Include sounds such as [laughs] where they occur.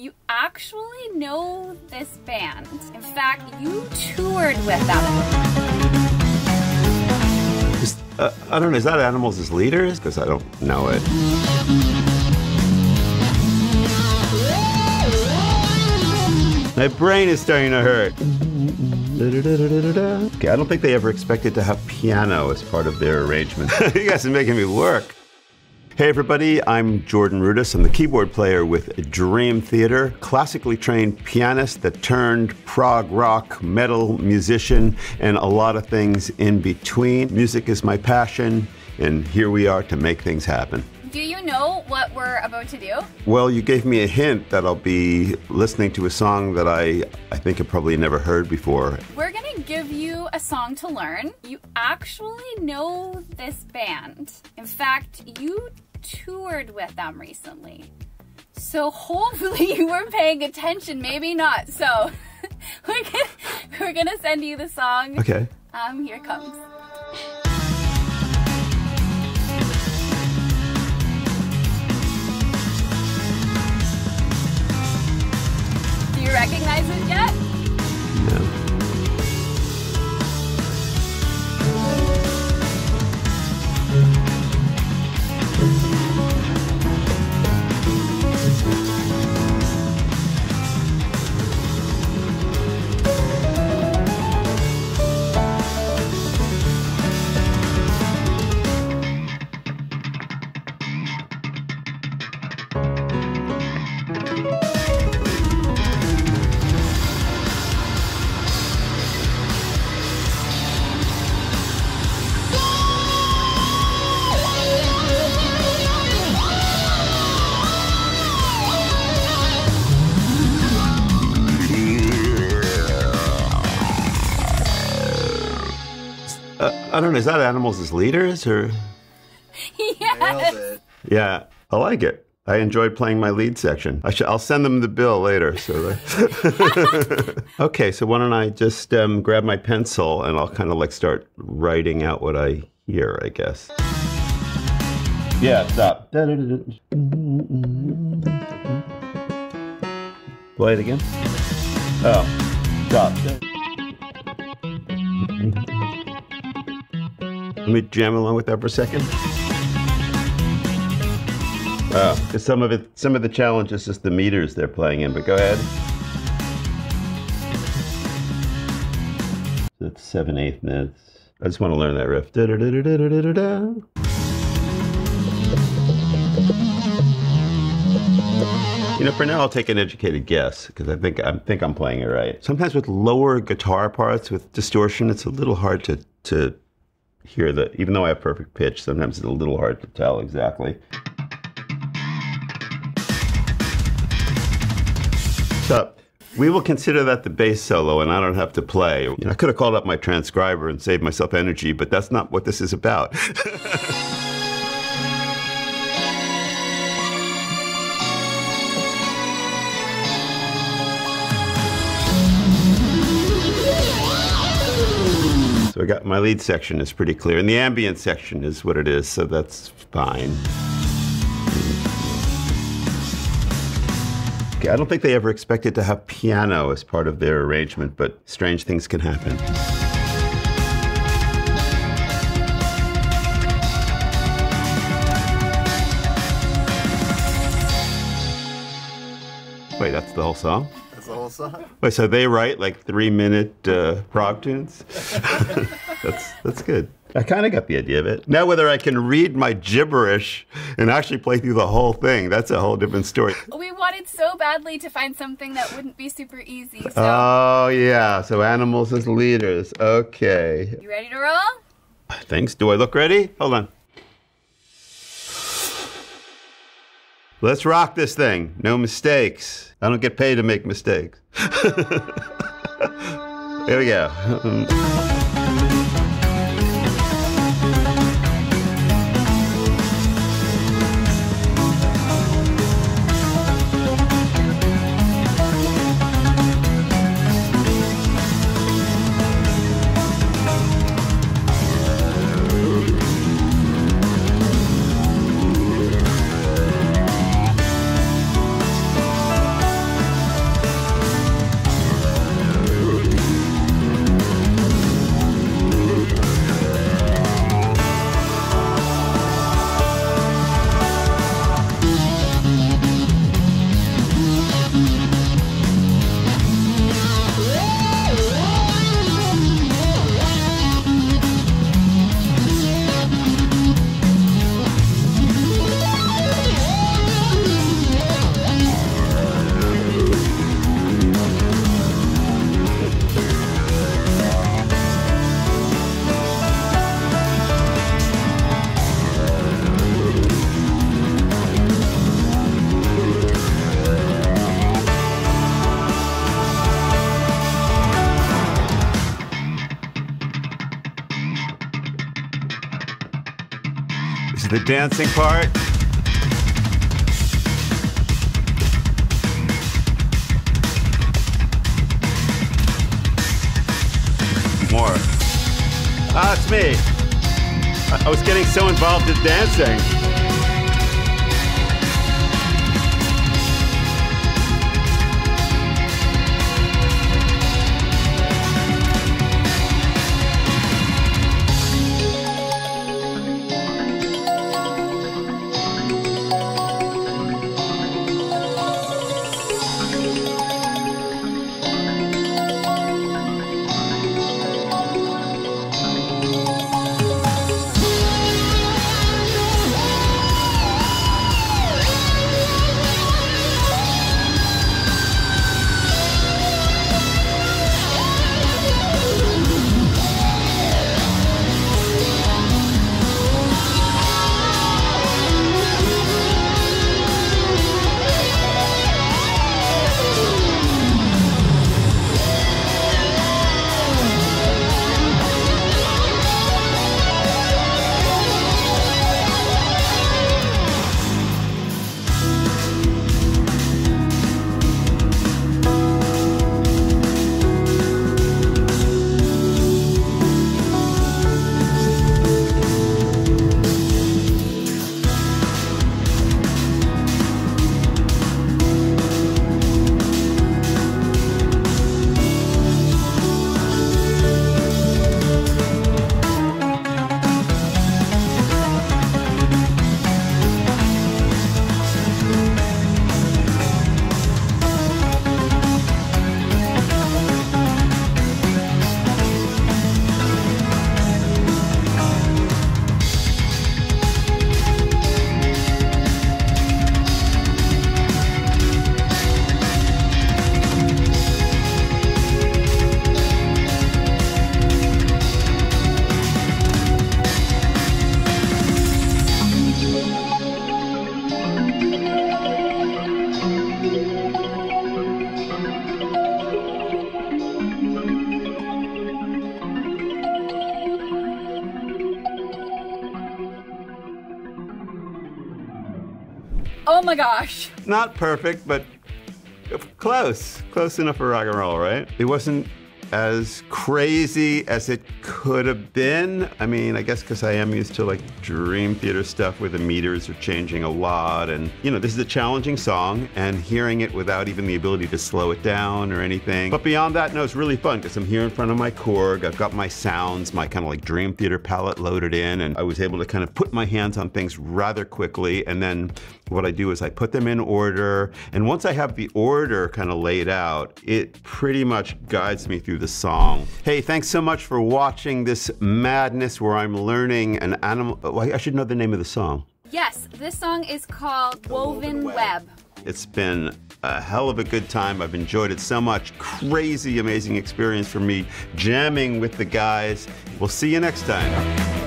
you actually know this band. In fact, you toured with them. Is, uh, I don't know. Is that Animals as Leaders? Because I don't know it. My brain is starting to hurt. Okay, I don't think they ever expected to have piano as part of their arrangement. [laughs] you guys are making me work. Hey everybody, I'm Jordan Rudess. I'm the keyboard player with Dream Theater, classically trained pianist that turned prog rock, metal musician, and a lot of things in between. Music is my passion, and here we are to make things happen. Do you know what we're about to do? Well, you gave me a hint that I'll be listening to a song that I, I think I've probably never heard before. We're gonna give you a song to learn. You actually know this band. In fact, you toured with them recently. So hopefully [laughs] you were paying attention, maybe not. So [laughs] we're gonna, we're gonna send you the song. Okay. Um, here it comes. Uh, I don't know. Is that Animals as Leaders or? yes. Yeah, I like it. I enjoyed playing my lead section. I should, I'll send them the bill later. So, [laughs] okay. So why don't I just um, grab my pencil and I'll kind of like start writing out what I hear, I guess. Yeah, stop. Play it again. Oh, stop. Let me jam along with that for a second. Oh, because some of it, some of the challenge is just the meters they're playing in. But go ahead. That's seven eighth notes. I just want to learn that riff. Da-da-da-da-da-da-da. You know, for now, I'll take an educated guess because I think I think I'm playing it right. Sometimes with lower guitar parts with distortion, it's a little hard to to hear the. Even though I have perfect pitch, sometimes it's a little hard to tell exactly. So we will consider that the bass solo, and I don't have to play. You know, I could have called up my transcriber and saved myself energy, but that's not what this is about. [laughs] So I got my lead section is pretty clear, and the ambient section is what it is, so that's fine. Okay, I don't think they ever expected to have piano as part of their arrangement, but strange things can happen. Wait, that's the whole song? That's the whole song. Wait, so they write like three minute uh, prog tunes? [laughs] that's that's good. I kind of got the idea of it. Now, whether I can read my gibberish and actually play through the whole thing, that's a whole different story. We wanted so badly to find something that wouldn't be super easy. So, Oh, yeah. So animals as leaders. Okay. you ready to roll? Thanks. Do I look ready? Hold on. Let's rock this thing. No mistakes. I don't get paid to make mistakes. [laughs] Here we go. [laughs] the dancing part. More. Ah, it's me. I was getting so involved in dancing. Oh my gosh. Not perfect, but close. Close enough for rock and roll, right? It wasn't as crazy as it could have been. I mean, I guess because I am used to like dream theater stuff where the meters are changing a lot. And, you know, this is a challenging song and hearing it without even the ability to slow it down or anything. But beyond that, no, it's really fun because I'm here in front of my Korg. I've got my sounds, my kind of like dream theater palette loaded in, and I was able to kind of put my hands on things rather quickly. And then what I do is I put them in order. And once I have the order kind of laid out, it pretty much guides me through the song. Hey, thanks so much for watching this madness where I'm learning an animal. I should know the name of the song. Yes, this song is called Woven, Woven Web. Web. It's been a hell of a good time. I've enjoyed it so much. Crazy, amazing experience for me jamming with the guys. We'll see you next time.